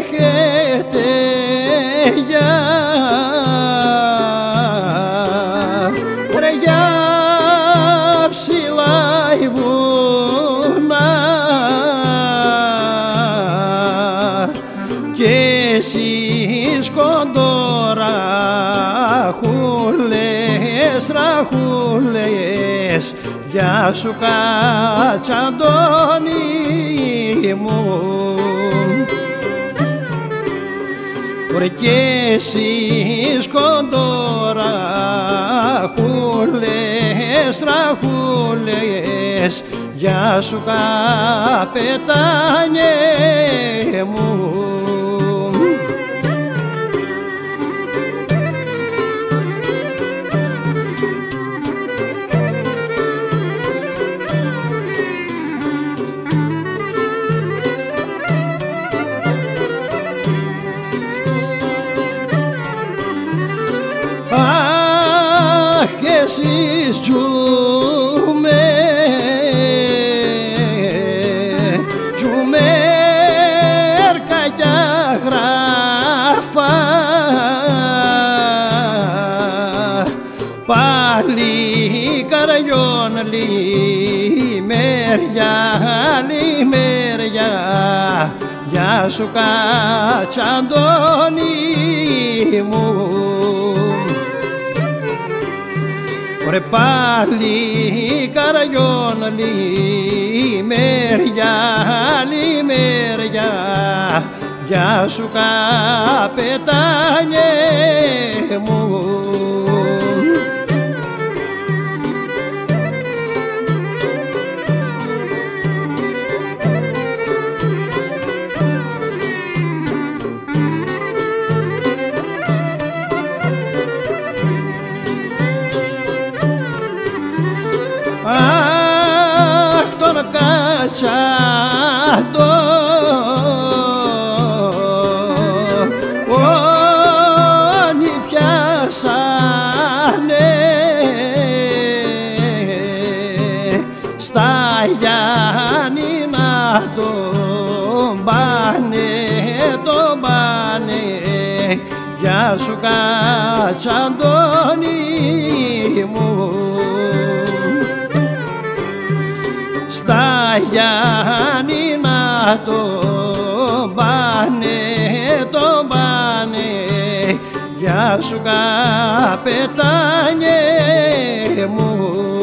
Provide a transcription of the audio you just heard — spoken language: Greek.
τρέχετε για. Ρε για ψηλά η βουνά. Και εσείς κοντοραχούλες ραχούλες για σου Κατσαντώνη μου. Βρε και εσείς κοντοραχούλες, ραχούλες Γεια σου εσείς ζούμε ζούμε ερκαγιά γράφα. Πάλι καραγιόν λιμέρια λιμέρια. Γεια σου Κατσαντώνη μου Βρε πάλι καραγιόν λιμέρια, λιμέρια Γεια σου καπετάνιε μου Αχ τον Κατσαντό Όνοι πιάσανε στα Γιάννηνα τον πάνε, τον πάνε Γεια σου Κατσαντώνη μου στα Γιάννηνα τον πάνε, τον πάνε Γεια σου καπετάνιε μου